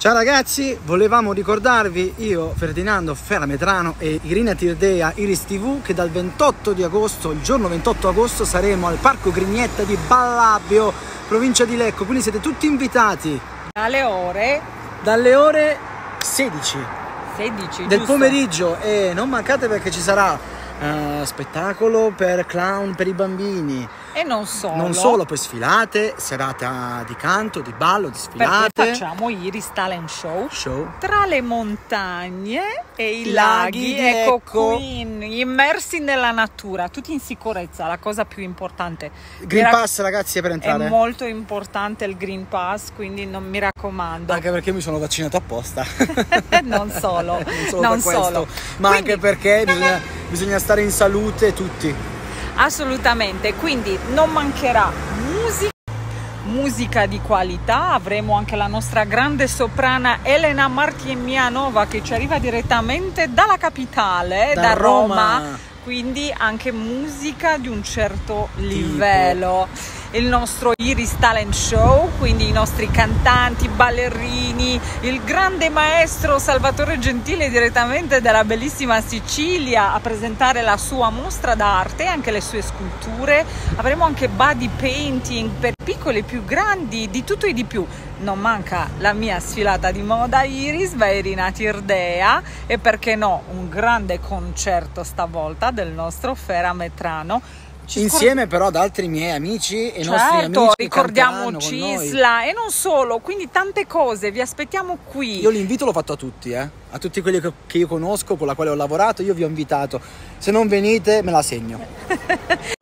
Ciao ragazzi, volevamo ricordarvi io, Ferdinando Ferrametrano e Irina Tirdea Iris TV che dal 28 di agosto, il giorno 28 agosto, saremo al Parco Grignetta di Ballabio, provincia di Lecco, quindi siete tutti invitati. Dalle ore? Dalle ore 16. 16 del giusto? pomeriggio e non mancate perché ci sarà uh, spettacolo per clown per i bambini e non solo. Non solo, poi sfilate, serata di canto, di ballo, di sfilate. Perché facciamo Iris Talent Show, Show. tra le montagne e i, laghi, laghi, ecco ecco. qui, immersi nella natura, tutti in sicurezza, la cosa più importante. Green Mi Pass ragazzi è per entrare. È molto importante il Green Pass, quindi non mi raccomando. Anche perché mi sono vaccinato apposta. non solo, non solo non per questo, solo. ma Quindi- anche perché bisogna, bisogna stare in salute tutti. Assolutamente, quindi non mancherà musica, musica di qualità, avremo anche la nostra grande soprana Elena Martimianova che ci arriva direttamente dalla capitale, Da da, Roma. Roma. quindi anche musica di un certo livello. Il nostro Iris Talent Show, quindi i nostri cantanti, ballerini, il grande maestro Salvatore Gentile direttamente dalla bellissima Sicilia a presentare la sua mostra d'arte e anche le sue sculture. Avremo anche body painting per piccoli e più grandi, di tutto e di più. Non manca la mia sfilata di moda Iris, Baerina Tirdea e perché no, un grande concerto stavolta del nostro Fera Metrano. Ci Insieme però ad altri miei amici e i nostri Certo, amici ricordiamo. Cisla e non solo, quindi tante cose, vi aspettiamo qui. Io l'invito l'ho fatto a tutti, eh? a tutti quelli che che io conosco, con la quale ho lavorato, io vi ho invitato. Se non venite me la segno.